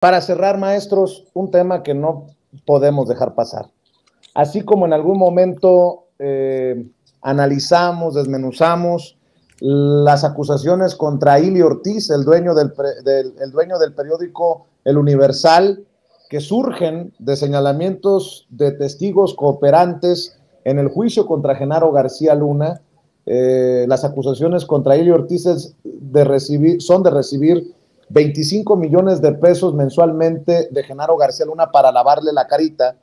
Para cerrar, maestros, un tema que no podemos dejar pasar. Así como en algún momento eh, analizamos, desmenuzamos las acusaciones contra Ili Ortiz, el dueño del, el dueño del periódico El Universal, que surgen de señalamientos de testigos cooperantes en el juicio contra Genaro García Luna. Eh, las acusaciones contra Ili Ortiz son de recibir 25 millones de pesos mensualmente de Genaro García Luna para lavarle la carita.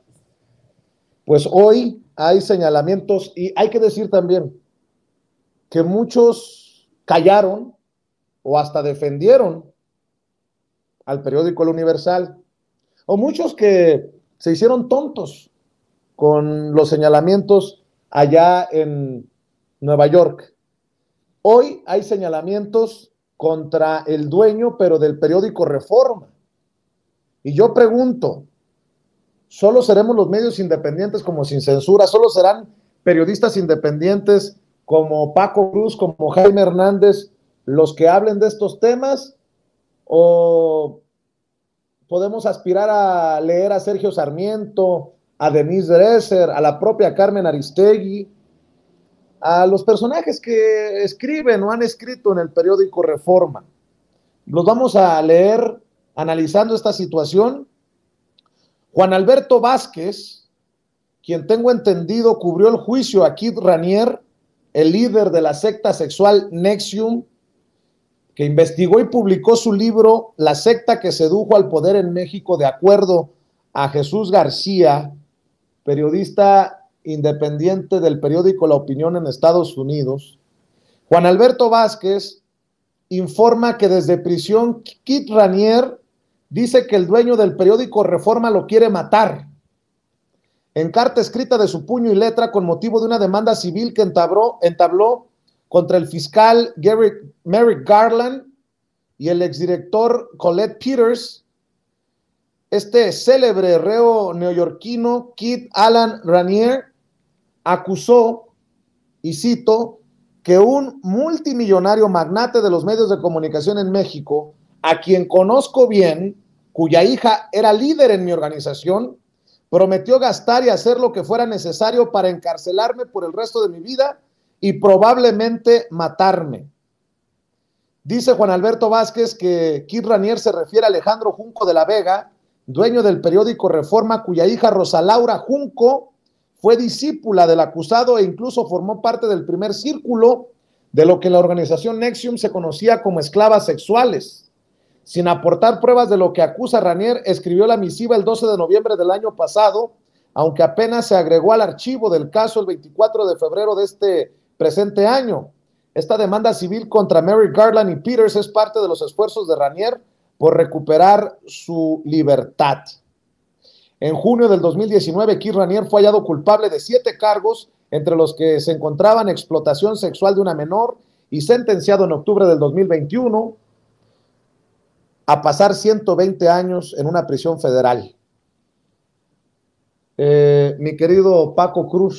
Pues hoy hay señalamientos y hay que decir también que muchos callaron o hasta defendieron al periódico El Universal, o muchos que se hicieron tontos con los señalamientos allá en Nueva York. Hoy hay señalamientos contra el dueño, pero del periódico Reforma. Y yo pregunto, ¿solo seremos los medios independientes como sin censura? ¿Solo serán periodistas independientes como Paco Cruz, como Jaime Hernández, los que hablen de estos temas? ¿O podemos aspirar a leer a Sergio Sarmiento, a Denise Dresser, a la propia Carmen Aristegui, a los personajes que escriben o han escrito en el periódico Reforma. Los vamos a leer analizando esta situación. Juan Alberto Vázquez, quien tengo entendido cubrió el juicio a Kid Ranier, el líder de la secta sexual Nexium, que investigó y publicó su libro La secta que sedujo al poder en México de acuerdo a Jesús García, periodista independiente del periódico La Opinión en Estados Unidos, Juan Alberto Vázquez informa que desde prisión Kit Ranier dice que el dueño del periódico Reforma lo quiere matar. En carta escrita de su puño y letra con motivo de una demanda civil que entabló, contra el fiscal Merrick Garland y el exdirector Colette Peters, este célebre reo neoyorquino Kit Alan Ranier acusó, y cito, que un multimillonario magnate de los medios de comunicación en México, a quien conozco bien, cuya hija era líder en mi organización, prometió gastar y hacer lo que fuera necesario para encarcelarme por el resto de mi vida y probablemente matarme. Dice Juan Alberto Vázquez que Kid Ranier se refiere a Alejandro Junco de la Vega, dueño del periódico Reforma, cuya hija Rosa Laura Junco fue discípula del acusado e incluso formó parte del primer círculo de lo que la organización Nexium se conocía como esclavas sexuales. Sin aportar pruebas de lo que acusa Ranier, escribió la misiva el 12 de noviembre del año pasado, aunque apenas se agregó al archivo del caso el 24 de febrero de este presente año. Esta demanda civil contra Mary Garland y Peters es parte de los esfuerzos de Ranier por recuperar su libertad. En junio del 2019, Keith Ranier fue hallado culpable de siete cargos, entre los que se encontraban explotación sexual de una menor y sentenciado en octubre del 2021 a pasar 120 años en una prisión federal. Eh, mi querido Paco Cruz,